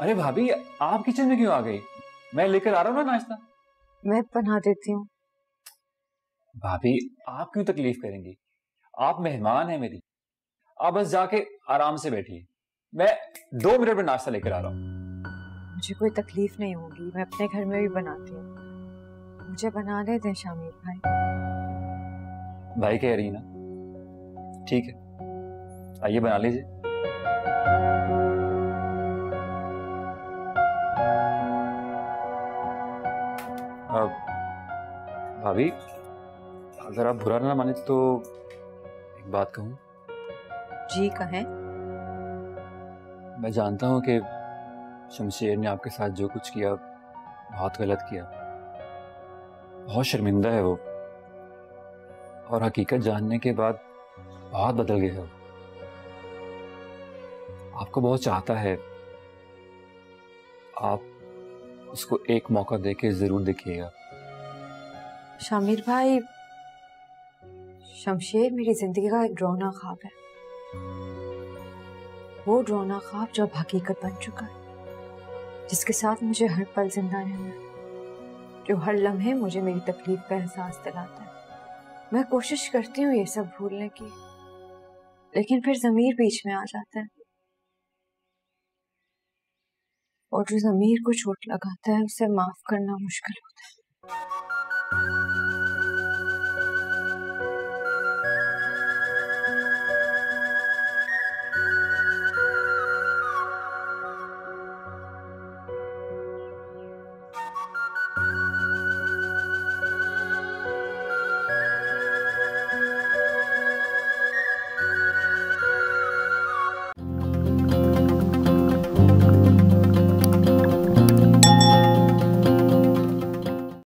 अरे भाभी आप किचन में क्यों आ गई? मैं लेकर आ रहा हूँ ना नाश्ता। मैं बना देती हूँ। भाभी आप क्यों तकलीफ़ करेंगी? आप मेहमान हैं मेरी। आप बस जाके आराम से बैठिए। मैं दो मिनट में नाश्ता लेकर आ रहा हूँ। मुझे कोई तकलीफ़ नहीं होगी मैं अपने घर में भी बनाती हूँ। मुझे बनाने दें शामिर भाई। भाई कह रही ना? ठीक है। आइए बना लीजिए। भाभी अगर आप बुरा ना माने तो एक बात कहूँ। जी कहें। मैं जानता हूँ कि शमशेर ने आपके साथ जो कुछ किया बहुत गलत किया। बहुत शर्मिंदा है वो। और हकीकत जानने के बाद बहुत बदल गया वो आपको बहुत चाहता है। आप उसको एक मौका देके ज़रूर देखिएगा। शामिर भाई, शमशेर मेरी ज़िंदगी का एक ड्रोना ख्वाब है। वो ड्रोना ख्वाब जो अब हकीकत बन चुका है, जिसके साथ मुझे हर पल ज़िंदा रहना है, जो हर लम्हे मुझे मेरी तकलीफ़ का एहसास दिलाता है। मैं कोशिश करती हूँ ये सब भूलने की, लेकिन फिर जमीर बीच में आ जाता है। और जो जमीर को चोट लगाता है उसे माफ़ करना मुश्किल होता है।